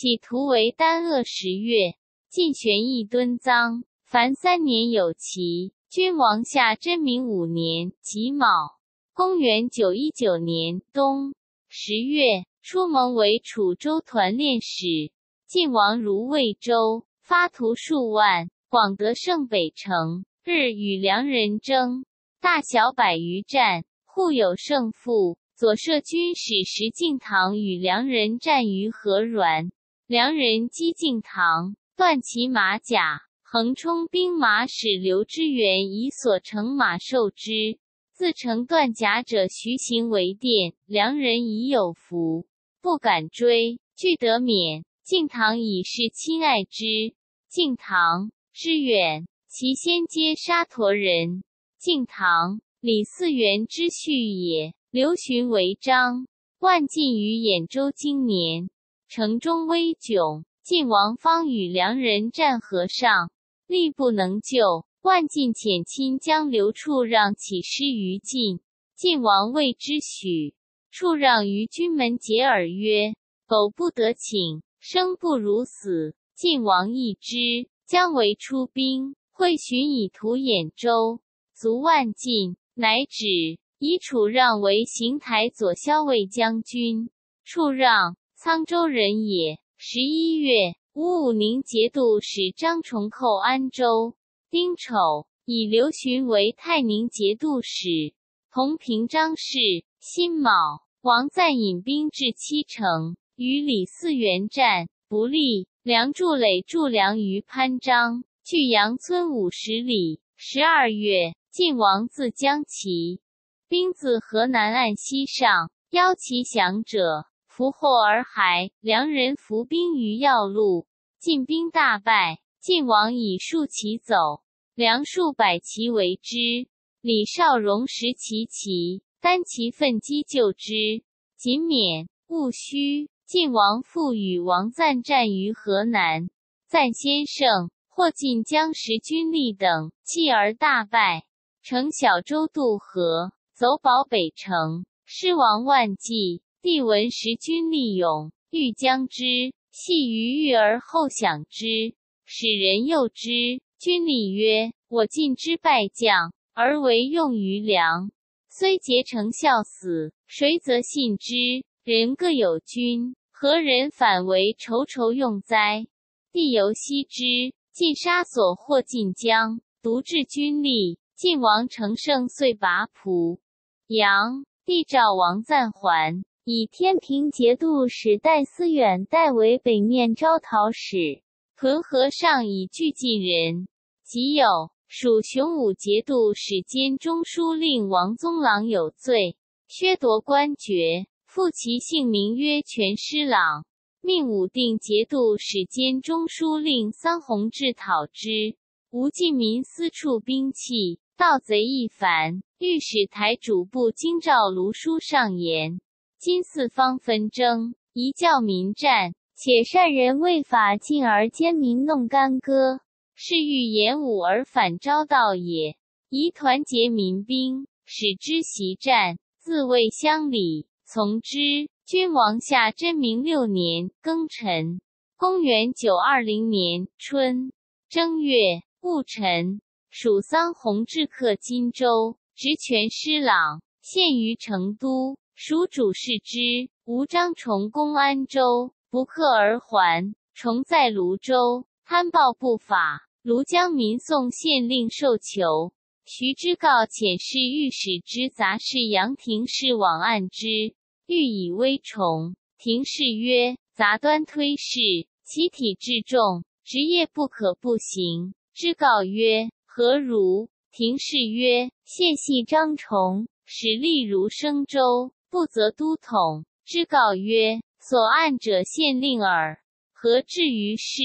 起图为丹鄂十月，晋玄义敦臧，凡三年有期。君王下真明五年己卯，公元九一九年冬十月，出蒙为楚州团练使。晋王如魏州，发图数万，广得胜北城。日与梁人争，大小百余战，互有胜负。左摄军使石敬瑭与梁人战于河软，良人击敬瑭，断其马甲。横冲兵马使刘知远以所乘马受之，自乘断甲者徐行为殿。良人已有福，不敢追，俱得免。敬瑭以是亲爱之。敬瑭知远，其先皆沙陀人。敬瑭，李嗣源之婿也。刘询为章，万晋于兖州今年，城中危窘，晋王方与良人战河上。力不能救，万晋遣亲将刘处让起师于晋，晋王谓之许，处让于军门结耳曰：“苟不得请，生不如死。”晋王义之，将为出兵，会寻以图兖州，卒万晋，乃止，以处让为行台左骁卫将军。处让，沧州人也。十一月。吴武宁节度使张崇寇安州，丁丑，以刘询为泰宁节度使，同平章事。辛卯，王赞引兵至七城，与李嗣源战不利。梁祝垒筑梁于潘璋，距阳村五十里。十二月，晋王自将齐兵自河南岸西上，邀其降者。俘获而还，梁人伏兵于要路，晋兵大败。晋王以数骑走，梁数百骑为之。李少荣拾其骑，单骑奋击救之，仅免。戊戌，晋王复与王赞战于河南，赞先胜，获晋将十军力等，继而大败。乘小舟渡河，走保北城，失王万计。帝闻时军力勇，欲将之，系于豫而后享之。使人诱之，军力曰：“我晋之败将，而为用于良，虽结成效死，谁则信之？人各有君，何人反为仇仇用哉？”帝犹惜之，尽杀所获晋将，独至军力。晋王乘胜，遂拔蒲阳。帝召王赞还。以天平节度使戴思远代为北面招讨使，屯河上以拒晋人。即有属雄武节度使兼中书令王宗朗有罪，削夺官爵，复其姓名曰全师朗，命武定节度使兼中书令桑弘志讨之。吴晋民私处兵器，盗贼亦凡。御史台主簿京兆卢书上言。今四方纷争，一教民战，且善人为法进而奸民弄干戈，是欲言武而反昭道也。宜团结民兵，使之习战，自卫乡里，从之。君王下真明六年庚辰，公元九二零年春正月戊辰，属桑弘志克荆州，职权师朗，现于成都。属主事之。吴张崇攻安州，不克而还。崇在泸州，贪暴不法。庐江民送县令受囚。徐知诰遣侍御史之杂事杨廷侍往案之，欲以威崇。廷侍曰：“杂端推事，其体至重，职业不可不行。”知诰曰：“何如？”廷侍曰：“谢系张崇，使吏如升州。”不责都统，知告曰：“所案者县令耳，何至于是？”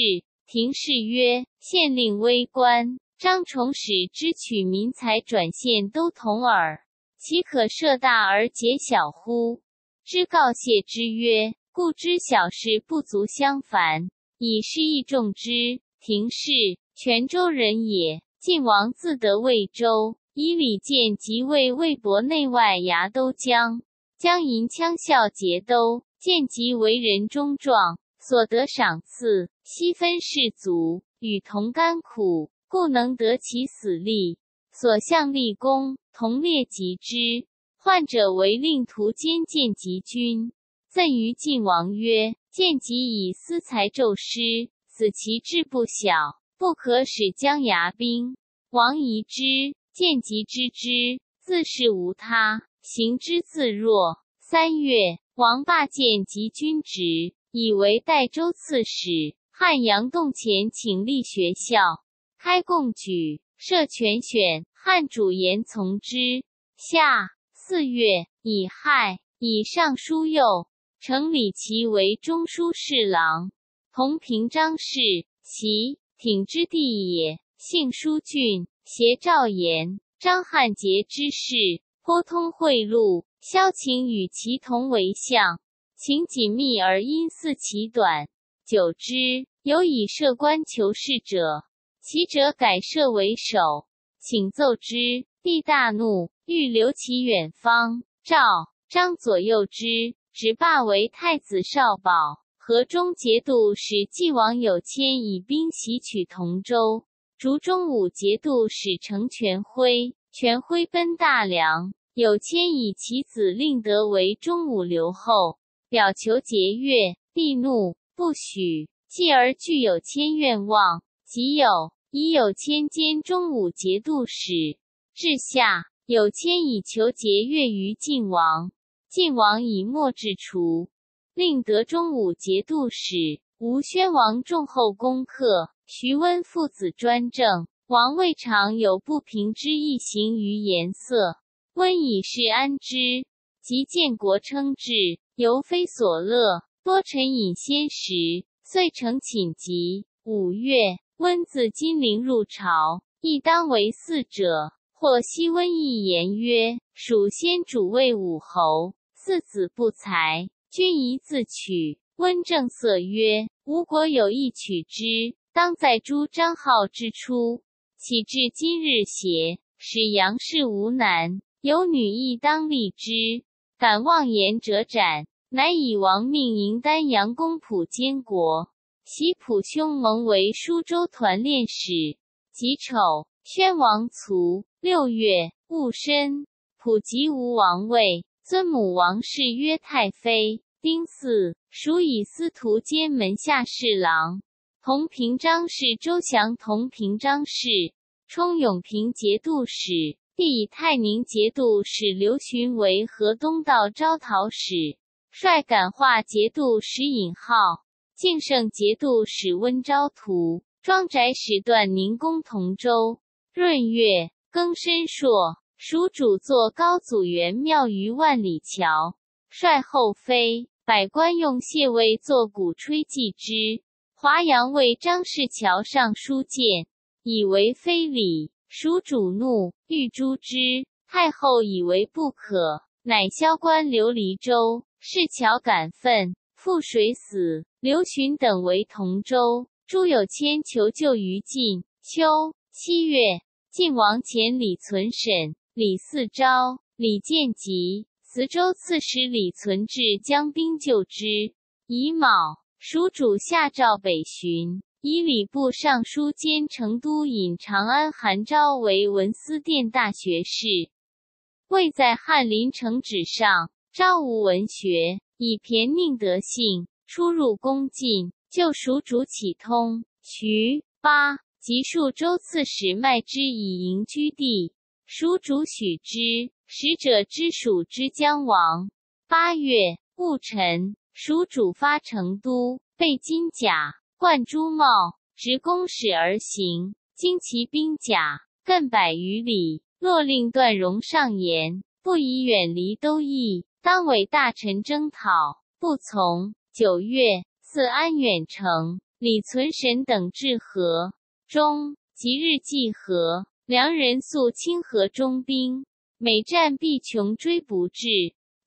廷侍曰：“县令微官，张崇使之取民财转县都统耳，岂可设大而解小乎？”知告谢之曰：“故知小事不足相烦，以示益众之。”廷侍，泉州人也。晋王自得魏州，以李建即位魏博内外牙都将。将银枪效节都，见即为人忠壮，所得赏赐，悉分士卒，与同甘苦，故能得其死力。所向立功，同列及之。患者为令徒兼见及君，赠于晋王曰：“见及以私财骤失，此其志不小，不可使将牙兵。”王疑之，见及知之，自是无他，行之自若。三月，王霸见及君职，以为代州刺史。汉阳洞前请立学校，开贡举，设权选，汉主言从之。下。四月，乙亥，以尚书右承李琦为中书侍郎，同平章事，其挺之弟也。姓舒俊，携赵言、张汉节之事，颇通贿赂。萧晴与其同为相，情紧密而因似其短。久之，有以设官求事者，其者改设为首，请奏之。帝大怒，欲留其远方。赵、张左右之，只罢为太子少保。河中节度使晋王有谦以兵袭取同州，竹中武节度使程全辉，全辉奔大梁。有谦以其子令德为中武留后，表求节钺。帝怒，不许。继而具有谦愿望，即有以有谦兼中武节度使。至下有谦以求节钺于晋王，晋王以墨至除，令德中武节度使。吴宣王重厚攻克，徐温父子专政，王未尝有不平之意行于颜色。温以是安之，及建国称制，犹非所乐。多臣饮先食，遂成寝疾。五月，温自金陵入朝，亦当为嗣者。或西温一言曰：“蜀先主位武侯，四子不才，君宜自取。”温正色曰：“吴国有意取之，当在诸张浩之初，岂至今日邪？使杨氏无难，有女亦当立之。敢妄言者斩！”乃以王命迎丹阳公仆监国，袭仆兄蒙为舒州团练使。己丑，宣王卒。六月戊申，普吉吴王位，尊母王氏曰太妃。丁巳，属以司徒兼门下侍郎，同平章事周祥，同平章事充永平节度使。帝以泰宁节度使刘询为河东道招讨使，率感化节度使尹浩、敬圣节度使温昭图、庄宅使段宁公同州。闰月。庚申朔，蜀主作高祖元庙于万里桥，率后妃百官用谢位作鼓吹祭之。华阳为张氏桥上书谏，以为非礼。蜀主怒，欲诛之。太后以为不可，乃萧官刘黎州。是桥感愤，覆水死。刘询等为同州。朱有谦求救于晋。秋七月。晋王遣李存审、李嗣昭、李建吉、磁州刺史李存志将兵救之。乙卯，蜀主下诏北巡，以礼部尚书兼成都尹长安韩昭为文思殿大学士。位在翰林城址上，昭无文学，以骈佞德性，出入宫禁，就蜀主启通。徐八。及数州刺史卖之以迎居地，蜀主许之。使者之蜀之将亡。八月戊辰，蜀主发成都，备金甲，冠朱帽，执弓矢而行。旌其兵甲，亘百余里。若令段荣上言，不宜远离都邑，当委大臣征讨，不从。九月，赐安远城，李存审等至河。中即日济河，梁人素清河中兵，每战必穷追不至。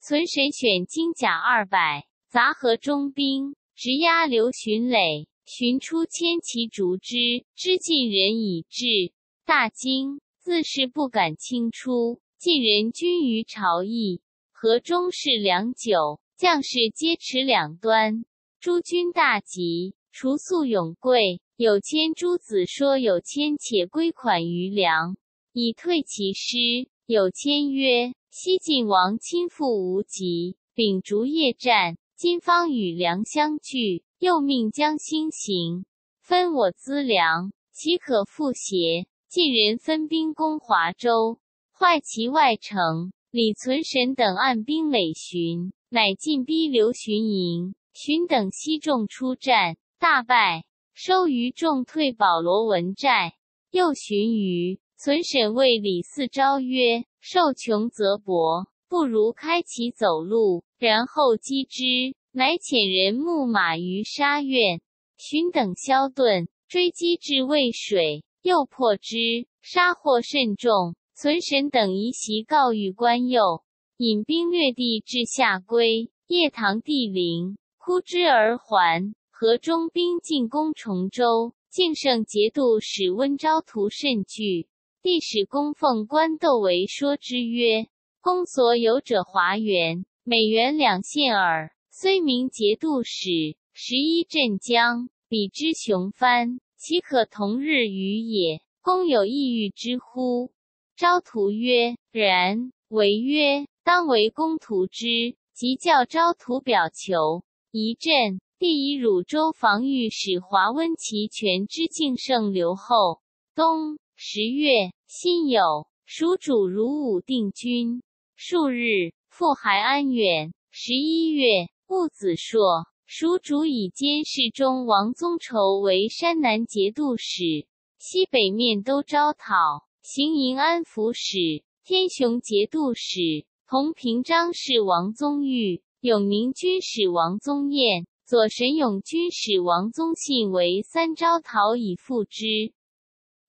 存审选金甲二百，杂河中兵，直压刘询垒。寻出千骑逐之，知晋人已至，大惊，自是不敢轻出。晋人军于朝邑，河中士良久，将士皆持两端。诸君大吉，除宿永贵。有千诸子说有千，且归款于梁，以退其师。有千曰：西晋王亲赴无极，秉烛夜战，今方与梁相聚，又命将兴行，分我资粮，岂可复邪？晋人分兵攻华州，坏其外城。李存神等按兵累巡，乃进逼刘询营。巡等悉众出战，大败。收余众退保罗文寨，又寻余存审谓李嗣昭曰：“受穷则薄，不如开其走路，然后击之。”乃遣人牧马于沙苑，寻等消遁，追击至渭水，又破之，杀获甚众。存审等移袭告谕官右，引兵掠地至下归，夜唐地陵，哭之而还。河中兵进攻崇州，敬圣节度使温昭图甚惧。帝使公奉官窦为说之曰：“公所有者华元，每元两县耳。虽名节度使，十一镇江，比之雄藩，岂可同日语也？公有意欲之乎？”昭图曰：“然。”为曰：“当为公图之。”即教昭图表求一镇。帝以汝州防御使华温其全之敬圣留后。冬十月，辛酉，蜀主如武定军。数日，复还安远。十一月，戊子朔，蜀主以监视中王宗畴为山南节度使，西北面都招讨，行营安抚使，天雄节度使，同平章事王宗玉，永宁军使王宗彦。左神勇军使王宗信为三招讨以复之，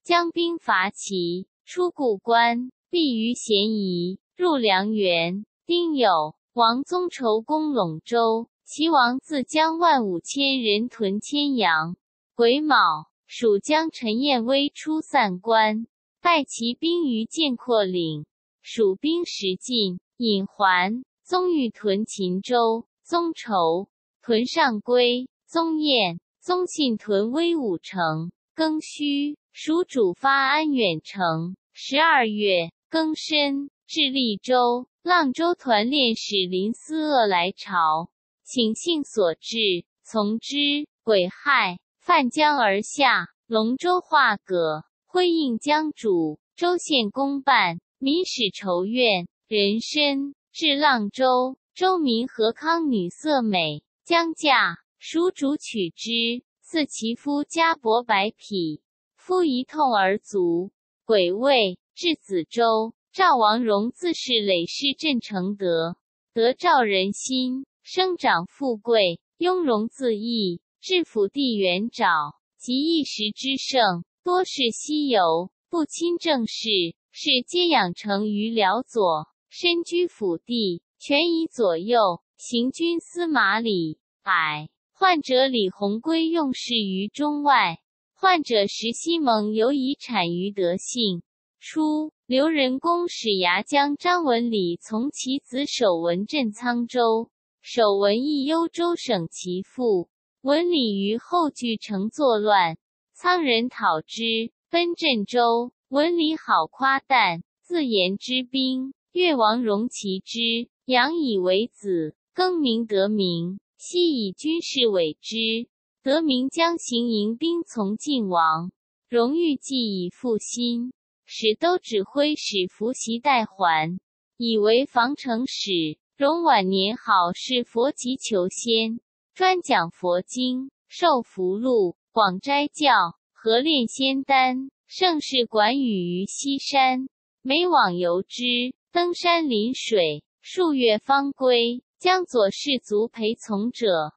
将兵伐齐，出故关，避于咸宜，入梁园。丁酉，王宗筹攻陇州，齐王自将万五千人屯千阳。癸卯，蜀将陈彦威出散关，败其兵于建阔岭。蜀兵食尽，引还。宗欲屯秦州，宗筹。屯上归，宗彦、宗信屯威武城。庚戌，蜀主发安远城。十二月，庚申，至利州。阆州团练使林思鄂来朝，请信所至，从之。癸亥，泛江而下，龙舟化葛，辉映江渚。州县公办，民始仇怨。人参至阆州，州民和康女色美。将嫁，蜀主取之，赐其夫家帛百匹。夫一痛而卒。癸未，至子州，赵王荣自是累世镇承德，得赵人心，生长富贵，雍容自逸。治府地元沼，及一时之盛，多是西游，不亲政事，是皆养成于辽左，身居府地，权以左右。行军司马李矮，患者李鸿规用事于中外，患者石西蒙尤以产于德性。初，刘仁恭使牙将张文礼从其子守文镇沧州，守文亦幽州省其父。文礼于后据城作乱，沧人讨之，奔镇州。文礼好夸诞，自言之兵，越王容其之，养以为子。更名得名，昔以军事委之。得名将行迎兵从晋王，荣誉既已复兴，使都指挥使伏袭代还，以为防城使。荣晚年好是佛籍求仙，专讲佛经，受福禄，广斋教，合炼仙丹。盛世管语于西山，每往游之，登山临水，数月方归。将左士卒陪从者，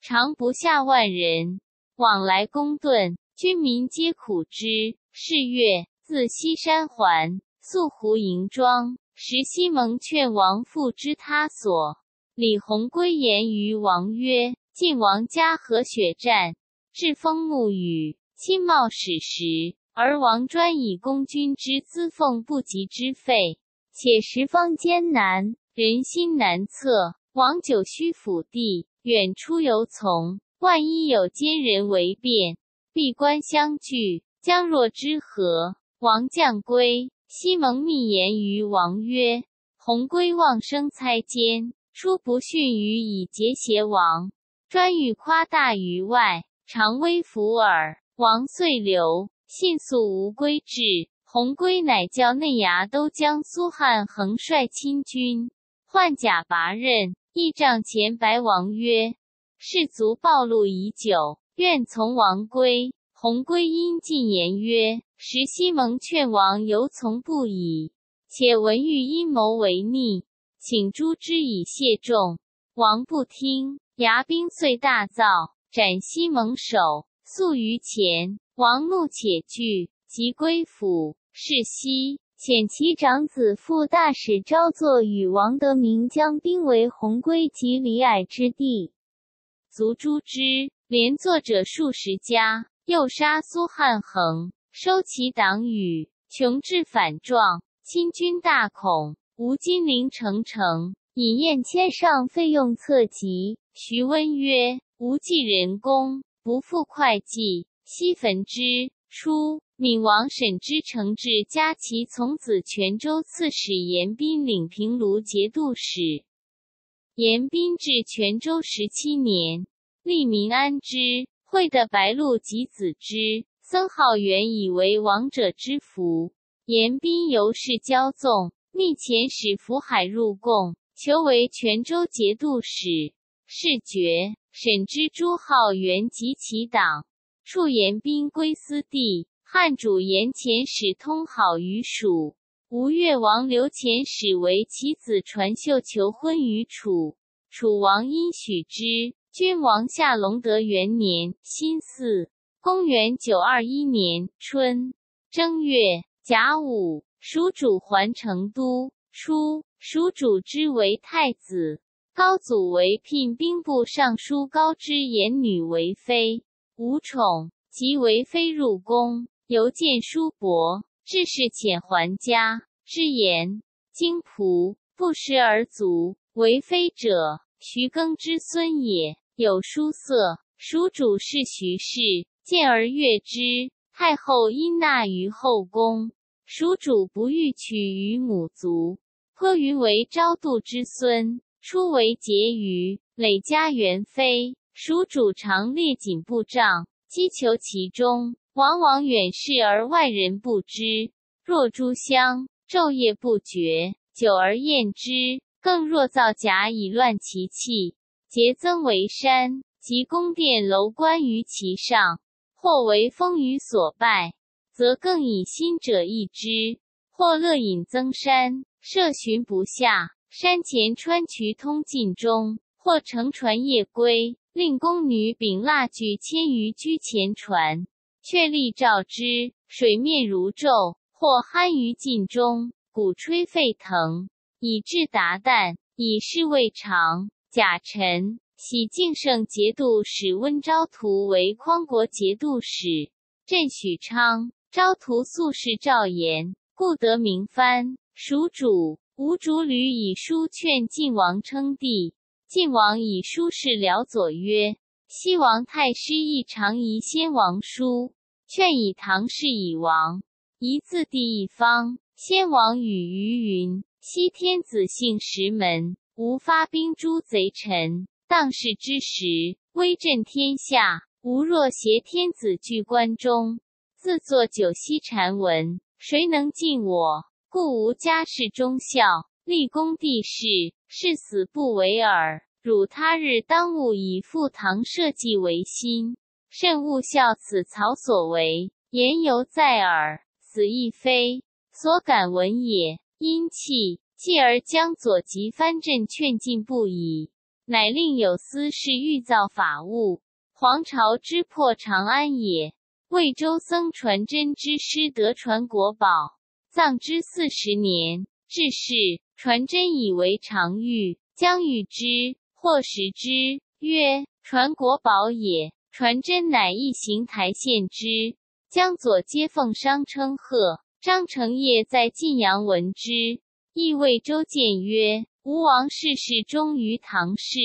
常不下万人，往来公顿，军民皆苦之。是月，自西山还，宿胡营庄。时西蒙劝王复之他所。李弘归言于王曰：“晋王家和血战，至风沐雨，亲冒矢石，而王专以公君之资奉不及之费，且十方艰难，人心难测。”王久虚府地，远出游从，万一有奸人为变，闭关相拒，将若之何？王将归，西蒙密言于王曰：“鸿归望生猜奸，初不逊于以结邪王，专欲夸大于外，常微服耳。”王遂留，信速无归至。鸿归乃教内衙都将苏汉横率亲军，换甲拔刃，义帐前白王曰：“士卒暴露已久，愿从王归。”鸿归因进言曰：“时西蒙劝王犹从不已，且闻欲阴谋为逆，请诛之以谢众。”王不听，牙兵遂大造，斩西蒙首，宿于前。王怒且惧，即归府。是夕，遣其长子副大使昭作与王德明将兵为鸿归及李矮之地，卒诛之。连作者数十家，又杀苏汉衡，收其党羽，穷至反状。亲军大恐，吴金陵城城，以宴千上费用策及。徐温曰：“无计人工，不复会计，悉焚之。”初。闽王审知承制加其从子泉州刺史严彬领平卢节度使。严彬至泉州十七年，利民安之，会的白鹿及子之。僧浩元以为王者之福，严彬由是骄纵，密遣使福海入贡，求为泉州节度使。事觉，审知朱浩元及其党，处严彬归私地。汉主言遣使通好于蜀，吴越王刘遣使为其子传秀求婚于楚，楚王因许之。君王下隆德元年辛巳，公元九二一年春正月甲午，蜀主还成都。初，蜀主之为太子，高祖为聘兵部尚书高知言女为妃，无宠，即为妃入宫。由见叔伯，致仕遣还家。之言，京仆不食而足，为妃者，徐庚之孙也。有书色，蜀主是徐氏，见而悦之。太后因纳于后宫，蜀主不欲取于母族，颇云为昭度之孙，初为婕妤，累家元妃。蜀主常列锦布帐，击求其中。往往远视而外人不知，若诸香，昼夜不绝，久而厌之；更若造假以乱其气，节增为山，及宫殿楼观于其上，或为风雨所败，则更以心者易之；或乐饮增山，涉寻不下，山前穿渠通尽中；或乘船夜归，令宫女秉蜡炬牵于居前船。却立照之，水面如昼；或酣于镜中，鼓吹沸腾，以至达旦。以是未尝。贾臣喜敬圣节度使温昭图为匡国节度使，镇许昌。昭图素是赵言，故得名藩。蜀主吴主吕以书劝晋王称帝，晋王以书示辽左曰：“西王太师亦常疑先王书。”劝以唐氏以王，一字第一方。先王与于云：西天子姓石门，无发兵诛贼臣。当世之时，威震天下。吾若挟天子据关中，自作九锡禅文，谁能尽我？故吾家世忠孝，立功帝室，誓死不为耳。汝他日当务以赴唐社稷为心。慎勿效此曹所为，言犹在耳，死亦非所敢闻也。因气，继而将左及藩镇劝进不已，乃令有司是欲造法物，皇朝之破长安也。魏州僧传真之师得传国宝，葬之四十年，至是传真以为常欲，将与之，或食之，曰：“传国宝也。”传真乃一行台献之，江左皆奉商称贺。张承业在晋阳闻之，亦谓周建曰：“吴王世事忠于唐氏，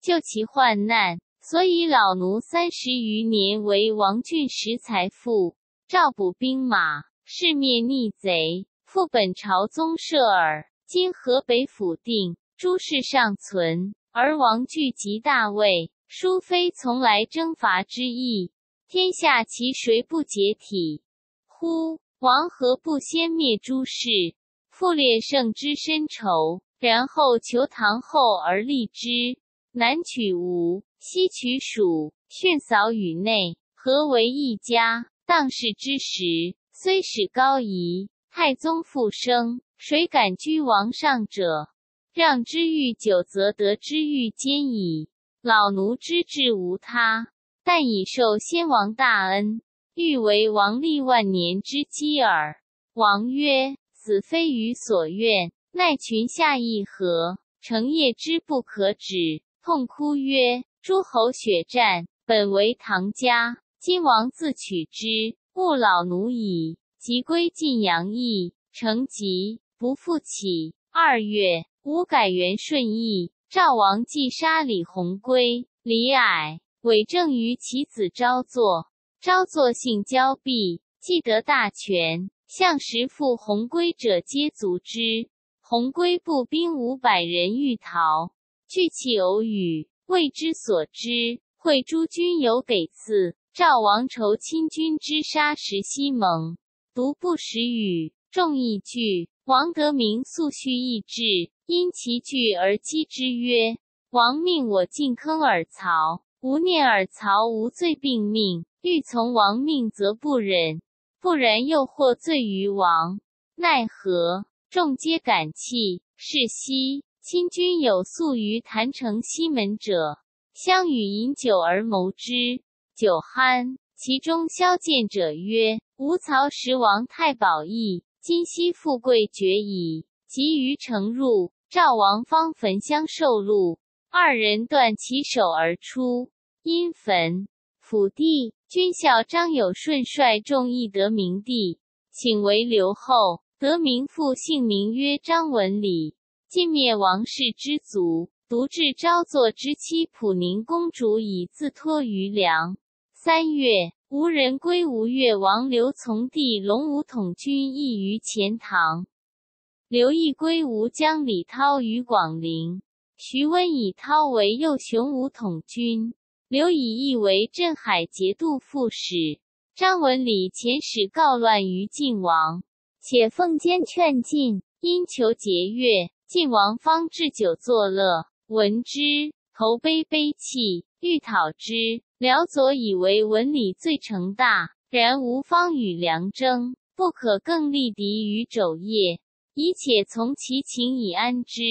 救其患难。所以老奴三十余年为王俊实财富，照补兵马，誓灭逆贼，复本朝宗社耳。今河北府定，诸事尚存，而王聚集大位，殊非从来征伐之意。天下其谁不解体？乎？王何不先灭诸事，复列圣之深仇，然后求唐后而立之？南取吴，西取蜀，训扫宇内，合为一家。当世之时，虽使高仪太宗复生，谁敢居王上者？让之欲久，则得之欲坚矣。老奴之志无他，但以受先王大恩。欲为王立万年之基耳。王曰：“子非予所愿，奈群下议和，成业之不可止。”痛哭曰：“诸侯血战，本为唐家，今王自取之，勿老奴矣。”即归晋阳邑，成疾，不复起。二月，吴改元顺义，赵王既杀李弘归、李矮，委政于其子昭作。昭作性骄鄙，既得大权，向时复鸿归者皆族之。鸿归步兵五百人欲逃，聚其偶语，谓之所知。会诸军有给赐。赵王仇亲军之杀石西蒙，独不食语，众亦惧。王德明素蓄意志，因其惧而击之曰：“王命我进坑尔曹，无念尔曹无罪，并命。”欲从王命，则不忍；不然，又获罪于王，奈何？众皆感泣。是夕，亲军有宿于坛城西门者，相与饮酒而谋之。酒酣，其中萧见者曰：“吾曹十王太保义，今夕富贵绝矣。”急于城入，赵王方焚香受禄，二人断其手而出，因焚。府地，军校张有顺率众议得明帝，请为留后。得名父姓名曰张文礼，尽灭王室之族，独至昭作之妻普宁公主，以自托于梁。三月，吴人归吴越王刘从弟龙武统军役于钱塘。刘义归吴将李涛于广陵，徐温以涛为右雄武统军。刘以义为镇海节度副使，张文礼遣使告乱于晋王，且奉监劝进，因求节约，晋王方置酒作乐，闻之，头悲悲泣，欲讨之。辽左以为文礼罪成大，然吴方与梁争，不可更立敌于肘腋，以且从其情以安之。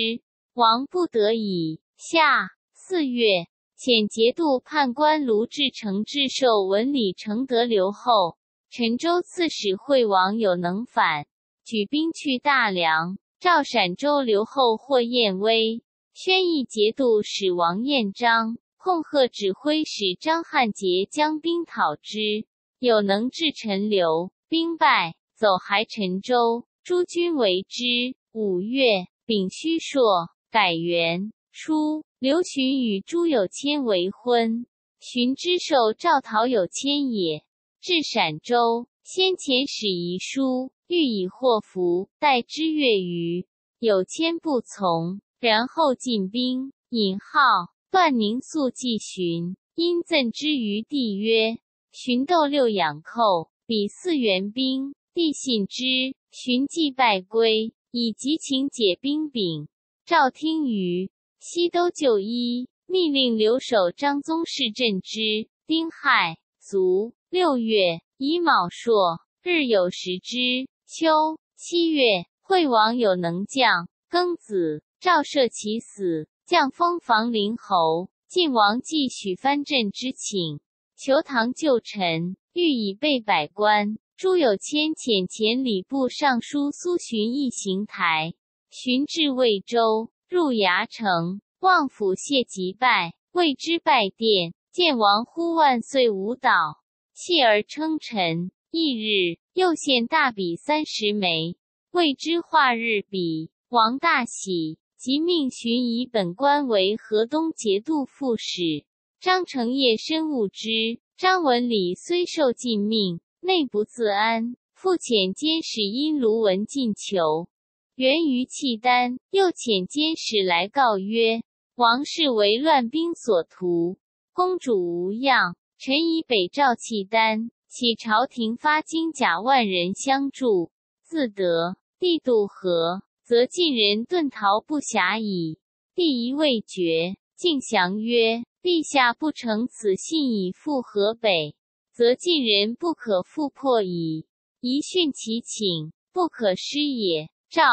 王不得已。下四月。遣节度判官卢志成致授文礼承德留后。陈州刺史惠王有能反，举兵去大梁。赵陕州留后霍彦威、宣义节度使王彦章、控贺指挥使张汉杰将兵讨之，有能至陈留，兵败，走还陈州。诸军为之。五月，丙戌朔，改元。初。刘询与朱有谦为婚，询之受赵陶有谦也。至陕州，先遣使遗书，欲以祸福，待之月余。有谦不从，然后进兵，引号段宁肃祭寻，因赠之于帝曰：“询斗六养寇，比四援兵。”帝信之，询即败归，以急请解兵柄。赵听于。西都就医，密令留守张宗室镇之。丁亥，卒。六月乙卯朔，日有食之。秋七月，惠王有能将，庚子，赵赦其死，降封房陵侯。晋王继许藩镇之请，求唐旧臣，欲以备百官。朱有谦遣前礼部尚书苏洵一行台，寻至魏州。入牙城，望府谢即拜，谓之拜殿。见王呼万岁舞蹈，弃而称臣。翌日，又献大笔三十枚，谓之化日笔。王大喜，即命寻以本官为河东节度副使。张承业深恶之。张文礼虽受禁命，内不自安，复遣监使因卢文进求，源于契丹。又遣监使来告曰：“王氏为乱兵所屠，公主无恙。臣以北赵契丹，启朝廷发金甲万人相助，自得帝渡河，则晋人遁逃不暇矣。”帝疑未决，敬降曰。陛下不承此信以赴河北，则晋人不可复破矣。宜训其请，不可失也。赵、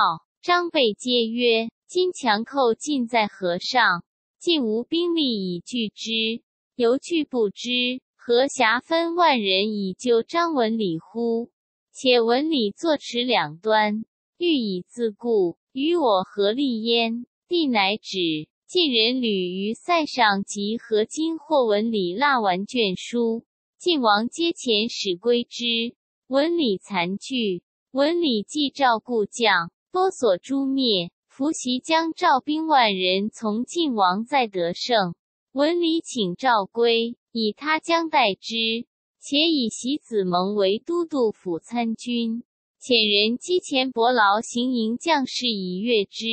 张备皆曰：今强寇尽在河上，晋无兵力以拒之，犹惧不知，何暇分万人以救张文礼乎？且文礼坐持两端，欲以自固，与我何利焉？帝乃止。晋人屡于塞上集合金或文礼蜡完卷书，晋王皆遣使归之。文礼残惧，文礼既召故将，多所诛灭。伏袭将赵兵万人从晋王再得胜，文礼请赵归，以他将代之，且以袭子蒙为都督府参军，遣人击前伯劳行营将士以悦之。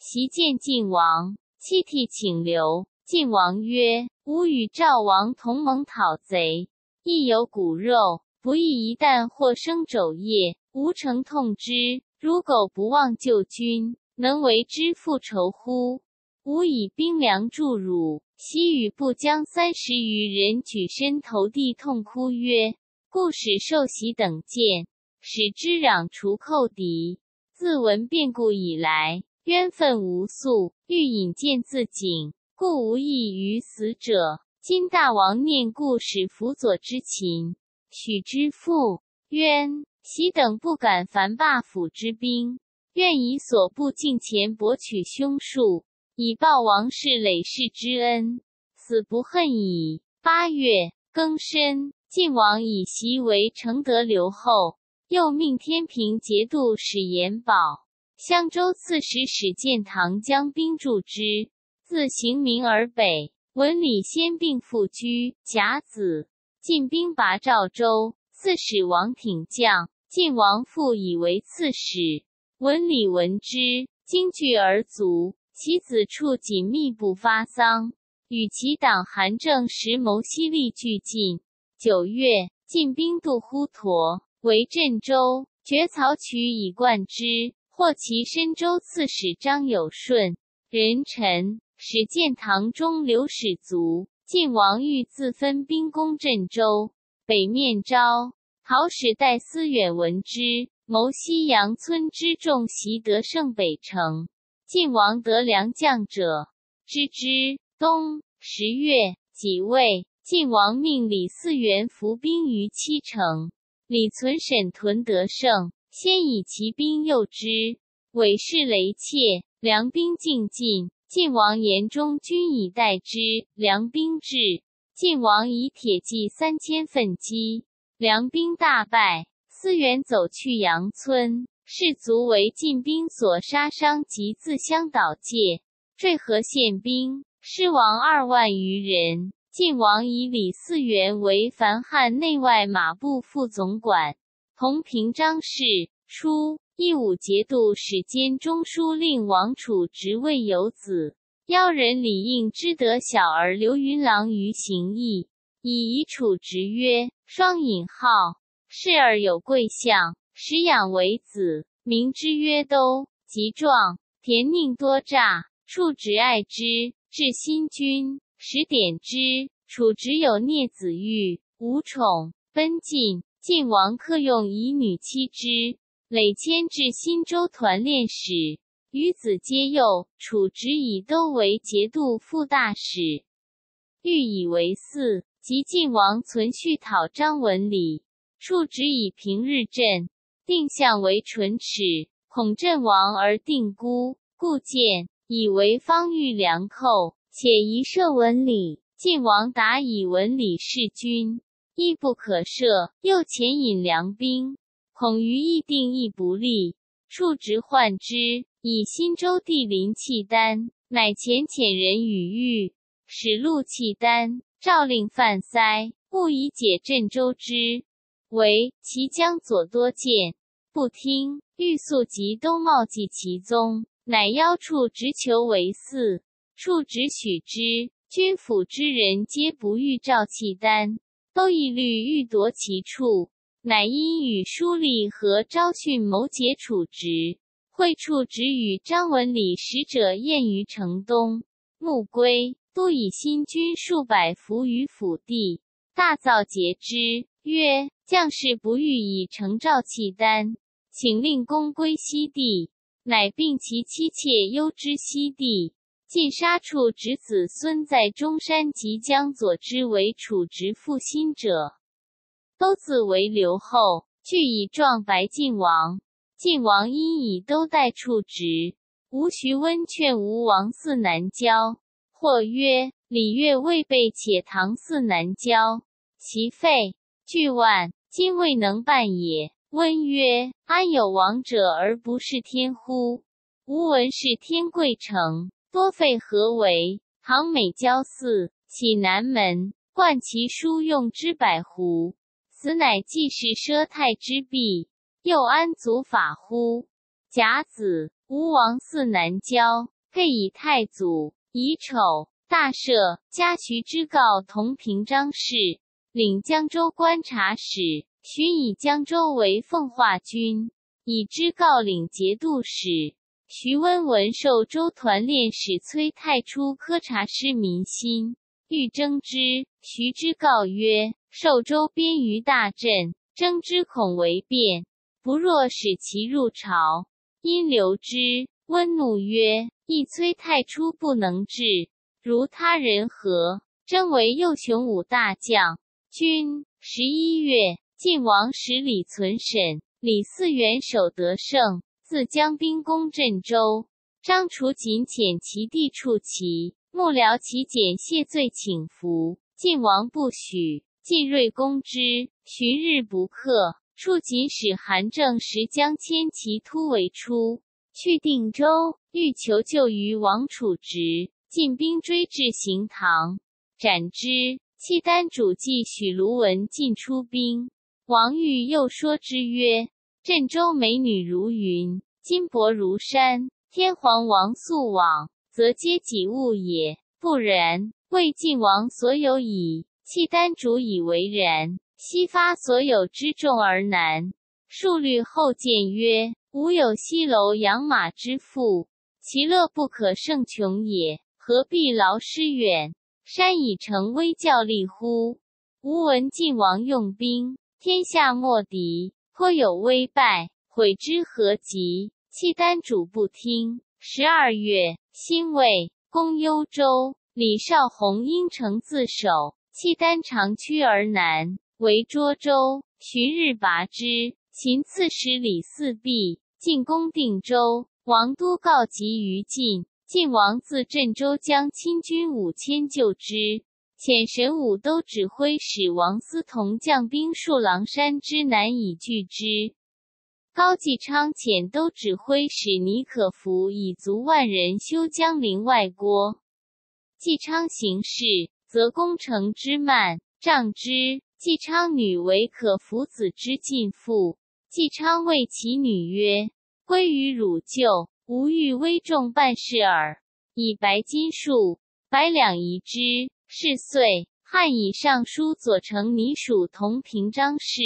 袭见晋王。泣涕请留。晋王曰：“吾与赵王同盟讨贼，亦有骨肉，不义一旦或生肘腋，吾诚痛之。如苟不忘救君，能为之复仇乎？吾以兵粮助汝。”西与不将三十余人举身投地，痛哭曰：“故使受袭等见，使之攘除寇敌。自闻变故以来。”冤愤无诉，欲引见自警，故无益于死者。今大王念故使辅佐之情，许之父冤。喜等不敢烦霸府之兵，愿以所部进前博取凶数，以报王室累世之恩，死不恨矣。八月庚申，晋王以袭为承德留后，又命天平节度使延保。襄州刺史史建堂将兵助之，自行明而北。文礼先病复居。甲子，晋兵拔赵州，刺史王挺将，晋王复以为刺史。文礼闻之，惊惧而卒。其子处紧密不发丧，与其党韩正时谋西力俱进。九月，晋兵渡滹沱，围镇州，绝曹渠以贯之。获其深州刺史张有顺，人臣使建唐中刘使卒。晋王欲自分兵攻镇州，北面招讨使戴思远闻之，谋西阳村之众袭得胜北城。晋王得良将者，知之。冬十月己未，晋王命李嗣源伏兵于七城，李存审屯得胜。先以骑兵诱之，韦氏雷切，梁兵进进。晋王言中军以待之，梁兵至，晋王以铁骑三千奋击，梁兵大败。思源走去阳村，士卒为晋兵所杀伤，及自相倒界，坠河献兵，失亡二万余人。晋王以李嗣源为凡汉内外马步副总管。同平章事，初，义武节度使兼中书令王储职位有子，妖人李应之得小儿刘云郎于行义，以遗储职曰：双引号，侍儿有贵相，始养为子，名之曰都。极壮，田宁多诈，处职爱之，至新君，时点之。处职有孽子玉，无宠，奔晋。晋王克用以女妻之，累迁至新州团练使，与子皆幼。处职以都为节度副大使，欲以为嗣。及晋王存续讨张文礼，处职以平日镇，定向为唇齿，恐阵亡而定孤，故见以为方欲良寇，且宜设文礼。晋王答以文礼弑君。亦不可赦，又遣引良兵，恐于议定亦不利。处直患之，以新州地临契丹，乃遣遣人与玉使录契丹，诏令犯塞，勿以解镇州之。为其将左多见，不听，欲速及东茂继其宗，乃邀处直求为嗣，处直许之。军府之人皆不欲召契丹，都一律欲夺其处，乃因与书吏和昭训谋解处职。会处直与张文礼使者宴于城东，穆归都以新军数百伏于府地，大造节之，曰：将士不欲以成召契丹，请令公归西地。乃并其妻妾忧之西地。晋杀处侄子孙在中山，即将左之为处直复兴者，都自为留后，俱以状白晋王。晋王因以都代处侄，吴徐温劝吴王四南郊，或曰：礼乐未备，且唐四南郊，其废。巨万今未能办也。温曰：安有王者而不是天乎？吾闻是天贵城。多废何为？唐美交寺，起南门，冠其书用之百户，此乃既是奢泰之弊，又安足法乎？甲子，吴王嗣南郊，配以太祖。乙丑，大赦，加徐之告同平章事，领江州观察使，许以江州为奉化军，以之告领节度使。徐温闻受州团练使崔太初科察师民心，欲征之。徐之告曰：“受州边于大镇，征之恐为变，不若使其入朝。”因留之。温怒曰：“亦崔太初不能治，如他人何？”征为右雄武大将军。十一月，晋王使李存审、李嗣元守得胜。自将兵攻镇州，张楚仅遣其弟处其幕僚其简谢罪请服，晋王不许。晋锐攻之，旬日不克。处仅使韩正时将迁其突围出，去定州，欲求救于王楚直。晋兵追至行堂，斩之。契丹主祭许卢文进出兵，王玉又说之曰。镇州美女如云，金帛如山。天皇王素往，则皆己物也；不然，魏晋王所有矣。契丹主以为然。西发所有之众而南。数虑后见曰：吾有西楼养马之富，其乐不可胜穷也，何必劳师远？山以成威教立乎？吾闻晋王用兵，天下莫敌。颇有危败，悔之何及？契丹主不听。十二月，辛未，攻幽州，李少红应城自守。契丹长驱而南，围涿州。旬日拔之。秦刺史李嗣弼进攻定州，王都告急于晋。晋王自镇州将亲军五千救之。遣神武都指挥使王思同将兵戍狼山之南以拒之。高继昌遣都指挥使尼可夫以足万人修江陵外郭。继昌行事，则攻城之慢，仗之。继昌女为可夫子之近妇。继昌谓其女曰：“归于汝舅，吾欲微重办事耳。以白金数百两遗之。”是岁，汉以尚书左丞倪属同平章事。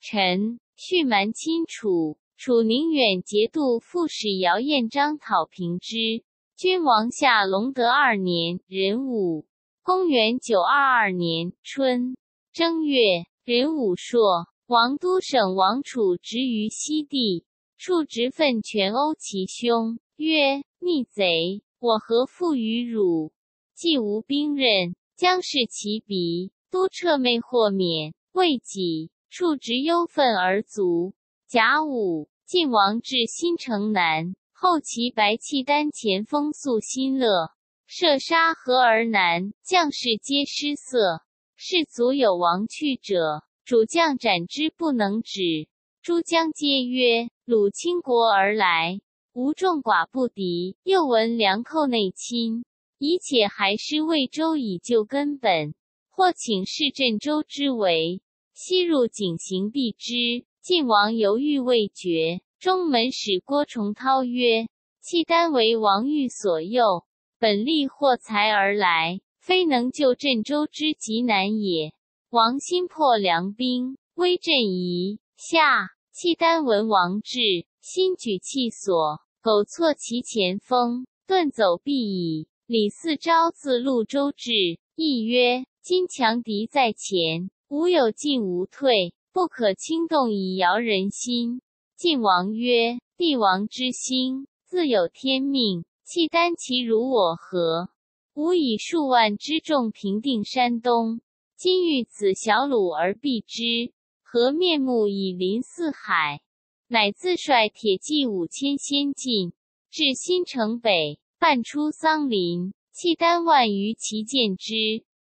臣续蛮亲楚，楚宁远节度副使姚彦章讨平之。君王下隆德二年壬午，公元九二二年春正月，壬午朔，王都省王楚执于西地，处直愤全殴其兄，曰：“逆贼！我何负于汝？”既无兵刃，将视其鼻，都彻昧豁免，未己处直忧愤而卒。甲午，晋王至新城南，后其白契丹前锋肃新乐，射杀河而南，将士皆失色。士卒有亡去者，主将斩之不能止。诸将皆曰：鲁倾国而来，吴众寡不敌。又闻梁寇内侵，以且还师魏州以救根本，或请示镇州之围，西入井行避之。晋王犹豫未决。中门使郭崇韬曰：“契丹为王欲所诱，本立获财而来，非能救镇州之急难也。王心破梁兵，威震夷下。契丹闻王至，心举气所，苟错其前锋，遁走必矣。李嗣昭自潞州至，亦曰：今强敌在前，吾有进无退，不可轻动以摇人心。晋王曰：帝王之心，自有天命。契丹其如我何？吾以数万之众平定山东，今欲此小鲁而避之。何面目以临四海？乃自率铁骑五千先进，至新城北，半出桑林。契丹万余骑见之，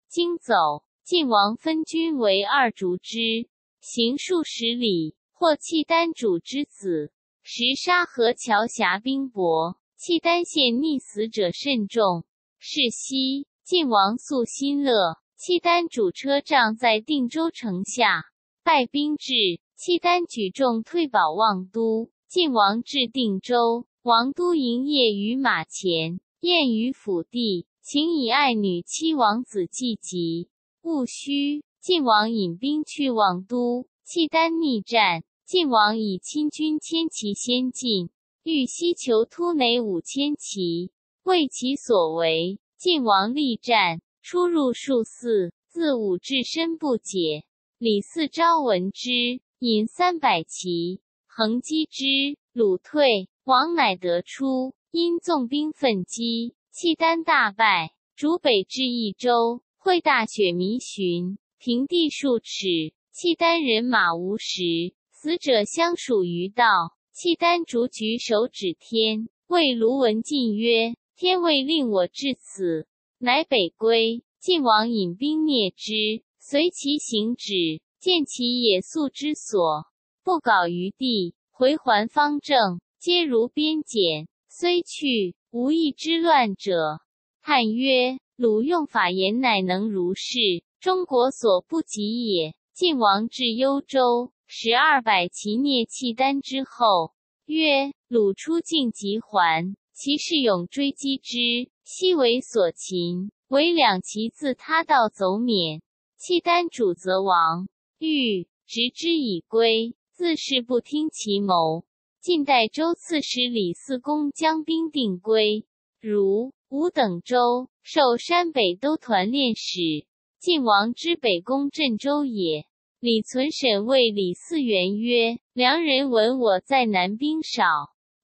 惊走。晋王分军为二逐之，行数十里，获契丹主之子。时沙河桥峡冰薄，契丹县溺死者甚众。是夕，晋王宿新乐，契丹主车仗在定州城下。败兵至，契丹举众退保望都。晋王至定州，王都营业于马前，宴于府地，请以爱女妻王子祭疾。戊戌，晋王引兵去望都，契丹逆战，晋王以亲军千骑先进，欲西求突馁五千骑，为其所为。晋王力战，出入数次，自武至身不解。李嗣昭闻之，引三百骑横击之，鲁退。王乃得出，因纵兵奋击，契丹大败。逐北至益州，会大雪弥寻，平地数尺，契丹人马无食，死者相属于道。契丹逐举手指天，谓卢文进曰：“天未令我至此，乃北归。”晋王引兵灭之。随其行止，见其野宿之所，不稿于地，回还方正，皆如边简。虽去，无一之乱者。叹曰：鲁用法言，乃能如是，中国所不及也。晋王至幽州，十二百骑灭契丹之后，曰：鲁出境即还，其士勇追击之，悉为所擒，唯两骑自他道走免。契丹主则亡，欲执之以归，自是不听其谋。晋代州刺史李嗣恭将兵定归，如吾等州，受山北都团练使。晋王之北攻镇州也。李存审谓李嗣源曰：“良人闻我在南兵少，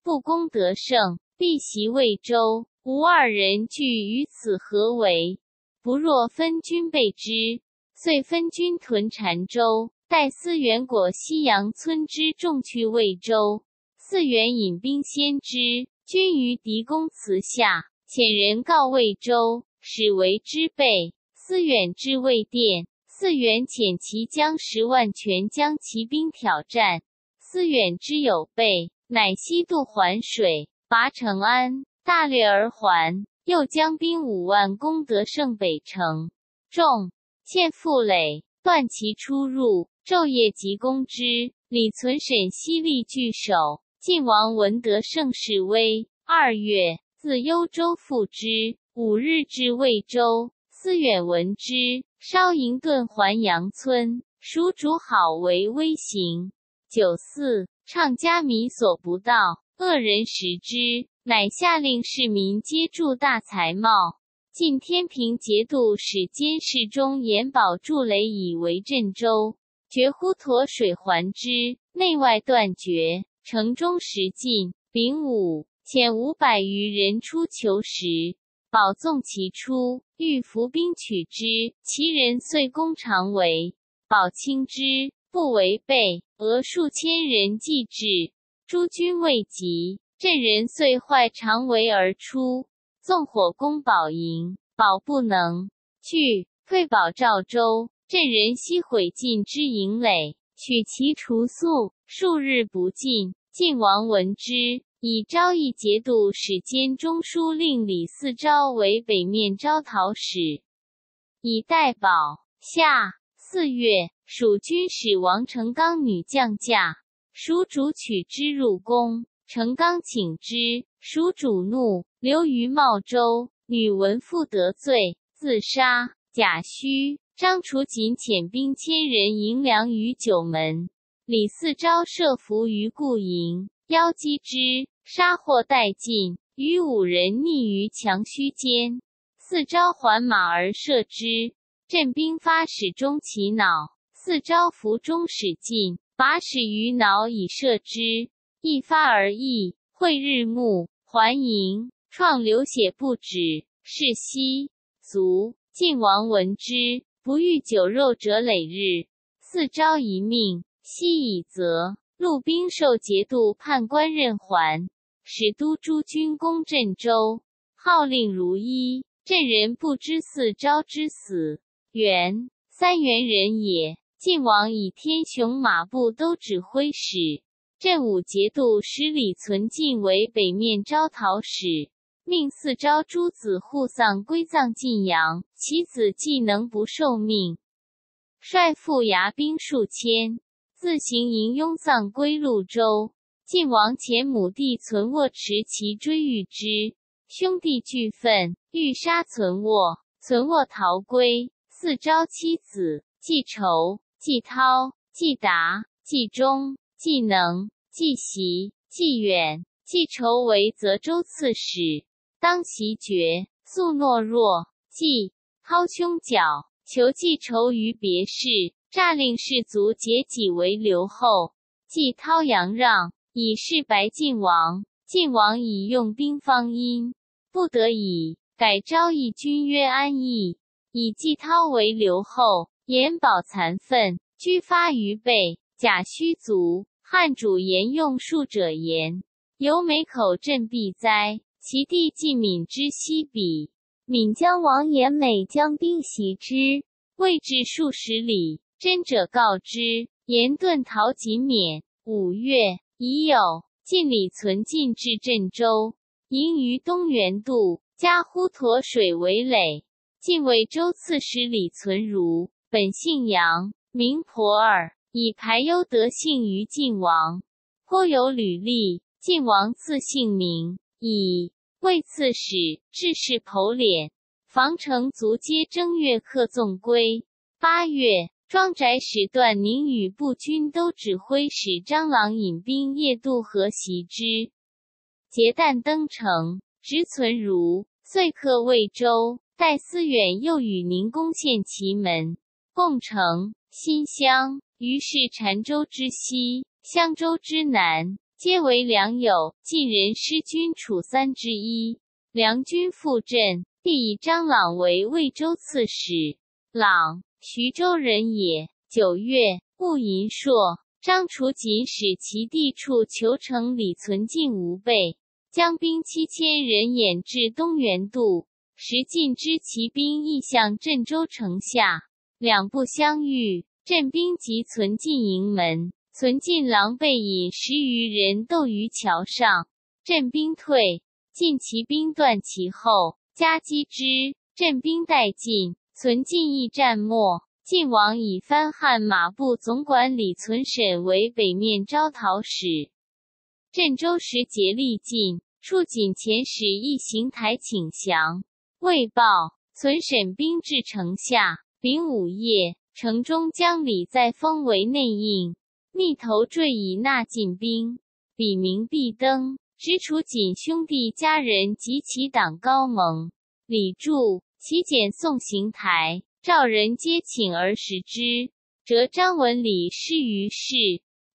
不攻得胜，必袭魏州。吾二人俱于此何为？不若分军备之。”遂分军屯澶州，待思源果西阳村之众去魏州。思源引兵先知，军于狄公祠下，遣人告魏州，使为之备。思远至魏殿，思源遣其将十万全将骑兵挑战。思远之有备，乃西渡环水，拔成安，大略而还。又将兵五万攻得胜北城，众。欠负累，断其出入，昼夜急攻之。李存审犀利拒守。晋王闻得胜势威，二月自幽州复之。五日至魏州，思远闻之，稍营遁还阳村，蜀主好为威行。九四，唱家米所不到，恶人食之，乃下令市民皆铸大财帽。晋天平节度使监视中延保筑垒以为镇州，绝乎沱水还之，内外断绝。城中食尽。丙午，遣五百余人出求食，保纵其出，欲伏兵取之。其人遂攻长围，保轻之，不违背。俄数千人继至，诸军未及，镇人遂坏长围而出。纵火攻保营，保不能去，退保赵州。镇人悉毁尽之营垒，取其除粟，数日不尽。晋王闻之，以昭义节度使兼中书令李嗣昭为北面招讨使，以代保。夏四月，蜀军使王成刚女降嫁，蜀主取之入宫，成刚请之，蜀主怒，留于茂州。女闻父得罪，自杀。贾诩、张楚锦遣兵千人迎粮于九门，李嗣昭设伏于故营，邀击之。杀获殆尽，与五人匿于墙虚间。四招还马而射之，镇兵发矢中其脑。四招伏中使进，拔矢于脑以射之，一发而溢，会日暮，还营，创流血不止。是息卒。晋王闻之，不欲酒肉者累日。四招一命，悉以责。陆兵受节度判官任还。使都诸军攻镇州，号令如一。镇人不知四招之死。元三元人也。晋王以天雄马步都指挥使，镇武节度使李存敬为北面招讨使，命四招诸子护丧归葬晋阳。其子既能不受命，率父牙兵数千，自行迎拥葬归潞州。晋王前母弟存卧持其追遇之，兄弟俱愤，欲杀存卧。存卧逃归。四招妻子：季仇、季涛、季达、季忠、季能、季袭、季远。季仇为泽州刺史，当其爵，素懦弱。季涛兄角，求季仇于别室，诈令士卒结己为留后。季涛阳让。以示白晋王，晋王以用兵方殷，不得已改昭义君曰安邑，以季涛为留后，延保残愤，居发于备。贾虚卒，汉主言用术者言，由美口镇必哉？其弟季敏之西鄙，闽将王延美将兵袭之，未至数十里，真者告之，言遁逃及免。五月。已有晋李存进至镇州，营于东原渡，加呼沱水为垒。晋魏州刺史李存儒，本姓杨，名婆儿，以排忧得幸于晋王，颇有履历。晋王赐姓名，以魏刺史致仕剖敛，防城卒皆正月客纵归。八月。庄宅使段宁与步军都指挥使张郎引兵夜渡河袭之，劫旦登城，执存如，遂克魏州。待思远又与宁攻陷其门，共城、新乡。于是澶州之西、襄州之南，皆为良友。晋人失军楚三之一，梁军复镇，必以张朗为魏州刺史。朗。徐州人也。九月，戊寅朔，张楚锦使其地处求城李存进无备，将兵七千人掩至东原渡。时晋知其兵亦向镇州城下，两不相遇。镇兵及存进营门，存进狼狈引十余人斗于桥上。镇兵退，晋骑兵断其后，夹击之。镇兵殆尽。存进亦战没。晋王以藩汉马步总管李存审为北面招讨使。镇州时节力尽，处锦前使一行台请降，未报。存审兵至城下，丙午夜，城中将李在封为内应，密头坠以纳进兵。笔名必登，直楚锦兄弟家人及其党高盟。李柱。其简送行台，赵人皆请而食之。折张文礼失于世，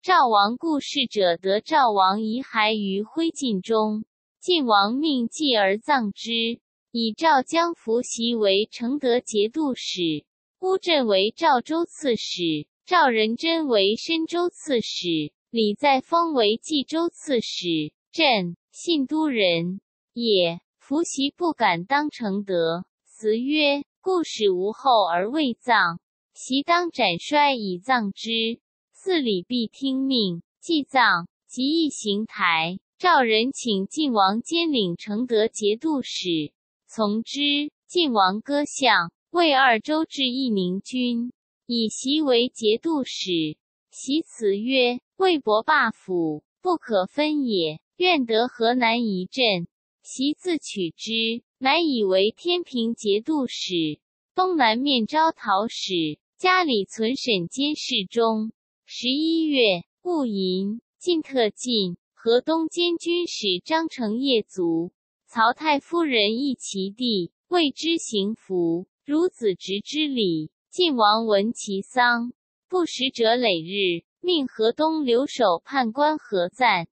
赵王故事者得赵王遗骸于灰烬中，晋王命祭而葬之。以赵将伏袭为承德节度使，乌镇为赵州刺史，赵仁真为深州刺史，李在封为冀州刺史。镇信都人也，伏袭不敢当承德。辞曰：“故使无后而未葬，其当斩衰以葬之。四礼必听命，祭葬即一行台。赵人请晋王兼领承德节度使，从之。晋王割相，为二州治义宁君，以袭为节度使。袭辞曰：“魏博霸府，不可分也。愿得河南一镇。”袭自取之，乃以为天平节度使、东南面招讨使，家里存审监事中。十一月，戊寅，晋特进。河东监军使张承业卒，曹太夫人忆其弟，谓之行服，如子侄之礼。晋王闻其丧，不食者累日，命河东留守判官何赞，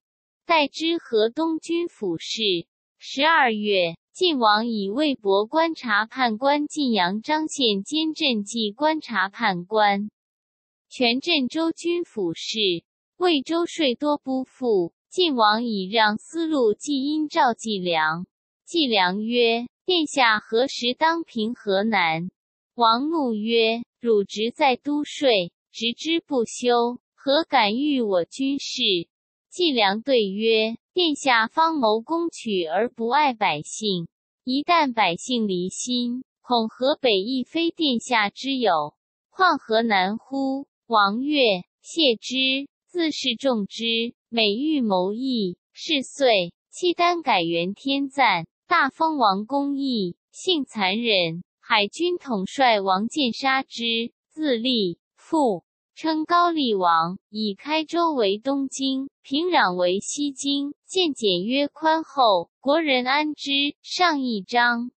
代之河东军府事。十二月，晋王以魏博观察判官晋阳张献兼镇记观察判官，全镇州军府事。魏州税多不付。晋王以让思路，既因召季良。季良曰：“殿下何时当平河南？”王怒曰：“汝职在都税，职之不修，何敢欲我军事？”季良对曰：“殿下方谋攻取而不爱百姓，一旦百姓离心，恐河北亦非殿下之有，况河南乎？”王悦：“谢之。”自是重之。美欲谋义，是岁，契丹改元天赞，大封王公义，性残忍。海军统帅王建杀之，自立，复称高丽王，以开州为东京，平壤为西京，建简约宽厚，国人安之。上一章。